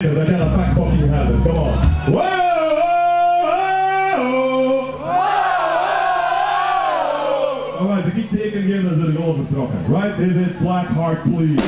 Because kind of a fat fucking habit. Come on. Whoa! whoa, whoa. Alright, de keep taking again as it goes with Right, is it Black Heart, please?